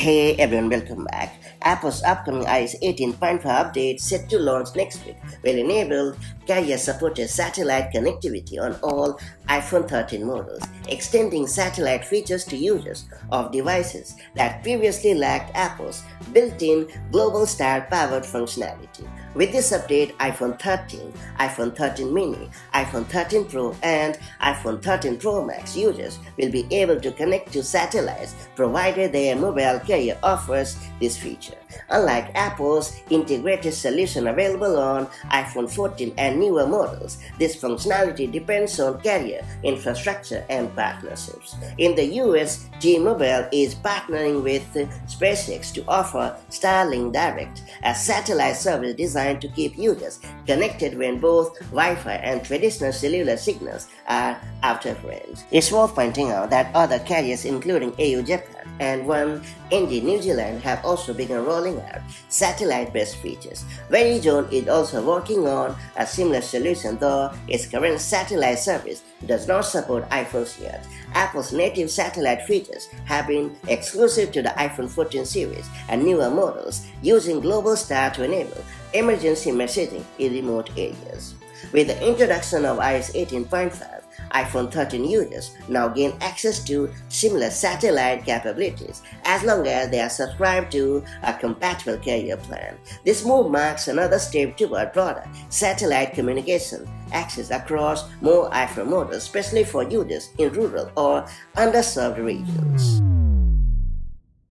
Hey everyone, welcome back. Apple's upcoming iOS 18.5 update set to launch next week will enable carrier-supported satellite connectivity on all iPhone 13 models, extending satellite features to users of devices that previously lacked Apple's built-in Globalstar-powered functionality. With this update, iPhone 13, iPhone 13 mini, iPhone 13 Pro, and iPhone 13 Pro Max users will be able to connect to satellites provided their mobile carrier offers this feature. Unlike Apple's integrated solution available on iPhone 14 and newer models, this functionality depends on carrier infrastructure and partnerships. In the US, T-Mobile is partnering with SpaceX to offer Starlink Direct, a satellite service designed to keep users connected when both Wi-Fi and traditional cellular signals are out of range. It's worth pointing out that other carriers including au Japan and One NZ New Zealand have also begun rolling out satellite-based features. Verizon is also working on a similar solution though its current satellite service does not support iPhones yet. Apple's native satellite features have been exclusive to the iPhone 14 series and newer models using Globalstar to enable emergency messaging in remote areas. With the introduction of iOS 18.5, iPhone 13 users now gain access to similar satellite capabilities as long as they are subscribed to a compatible carrier plan. This move marks another step toward broader satellite communication access across more iPhone models, especially for users in rural or underserved regions.